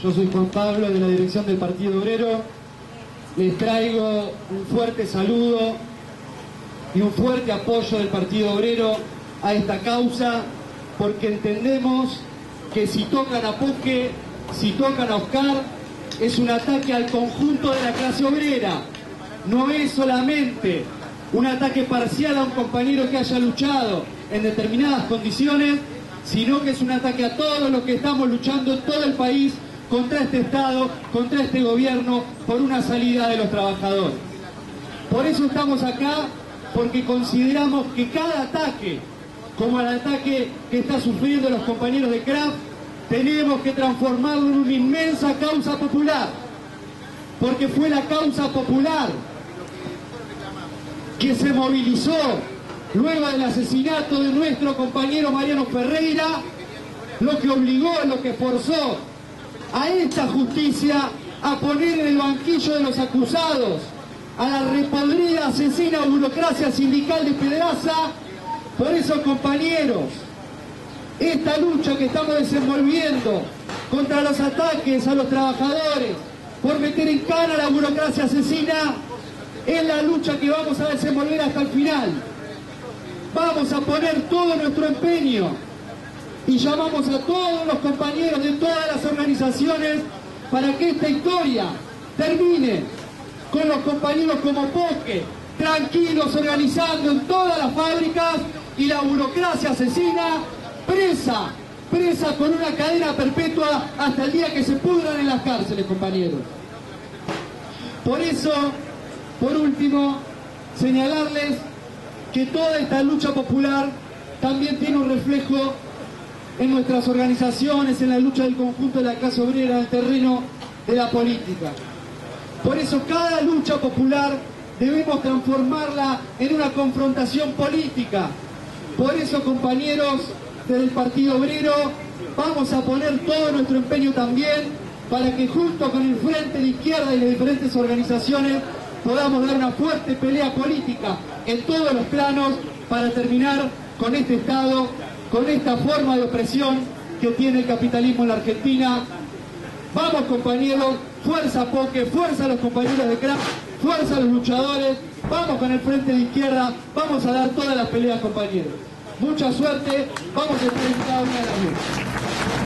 Yo soy Juan Pablo de la dirección del Partido Obrero. Les traigo un fuerte saludo y un fuerte apoyo del Partido Obrero a esta causa porque entendemos que si tocan a Puque, si tocan a Oscar, es un ataque al conjunto de la clase obrera. No es solamente un ataque parcial a un compañero que haya luchado en determinadas condiciones, sino que es un ataque a todos los que estamos luchando en todo el país contra este Estado, contra este gobierno, por una salida de los trabajadores. Por eso estamos acá, porque consideramos que cada ataque, como el ataque que está sufriendo los compañeros de CRAF, tenemos que transformarlo en una inmensa causa popular, porque fue la causa popular que se movilizó luego del asesinato de nuestro compañero Mariano Ferreira, lo que obligó, lo que forzó a esta justicia a poner en el banquillo de los acusados a la repodrida asesina burocracia sindical de Pedraza. Por eso, compañeros, esta lucha que estamos desenvolviendo contra los ataques a los trabajadores por meter en cara a la burocracia asesina es la lucha que vamos a desenvolver hasta el final. Vamos a poner todo nuestro empeño y llamamos a todos los compañeros de todas las organizaciones para que esta historia termine con los compañeros como Poque, tranquilos organizando en todas las fábricas y la burocracia asesina presa, presa con una cadena perpetua hasta el día que se pudran en las cárceles, compañeros. Por eso, por último, señalarles que toda esta lucha popular también tiene un reflejo en nuestras organizaciones, en la lucha del conjunto de la clase obrera en el terreno de la política. Por eso cada lucha popular debemos transformarla en una confrontación política. Por eso, compañeros del Partido Obrero, vamos a poner todo nuestro empeño también para que junto con el Frente de Izquierda y las diferentes organizaciones podamos dar una fuerte pelea política en todos los planos para terminar con este Estado con esta forma de opresión que tiene el capitalismo en la Argentina. Vamos compañeros, fuerza Poque, fuerza a los compañeros de CRAP, fuerza a los luchadores, vamos con el frente de izquierda, vamos a dar todas las peleas compañeros. Mucha suerte, vamos a estar en cada una de las luchas.